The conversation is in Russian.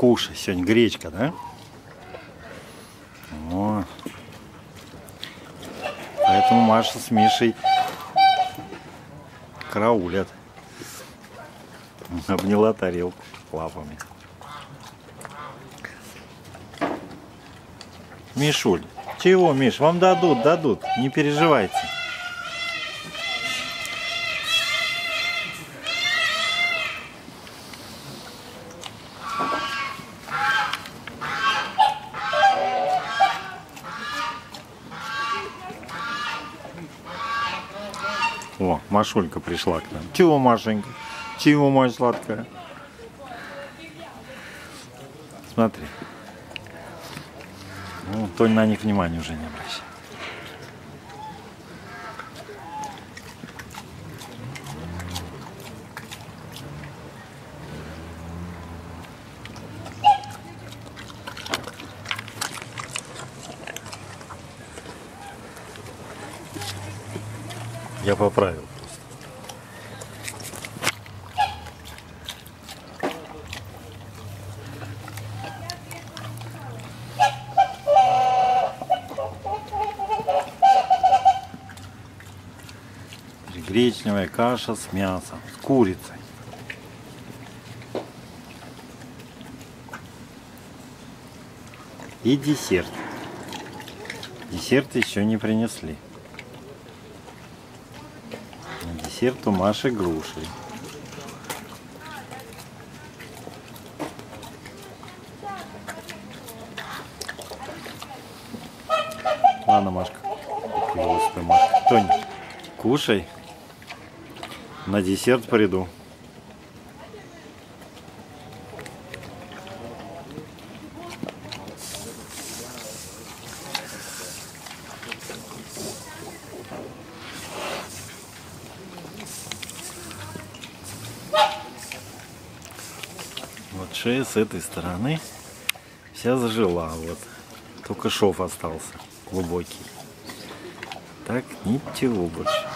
Кушай, сегодня гречка, да? О. Поэтому Маша с Мишей караулят. Обняла тарелку лапами. Мишуль, чего, Миш, вам дадут, дадут, не переживайте. О, Машулька пришла к нам. Чего, Машенька? Чего, моя сладкая? Смотри. Ну, Тоня на них внимания уже не обращает. Я поправил. Гречневая каша с мясом, с курицей. И десерт. Десерт еще не принесли. На десерт у Маши груши. Ладно, Машка. Тоня, кушай. На десерт приду. Вот шея с этой стороны вся зажила. Вот. Только шов остался глубокий. Так, ничего больше.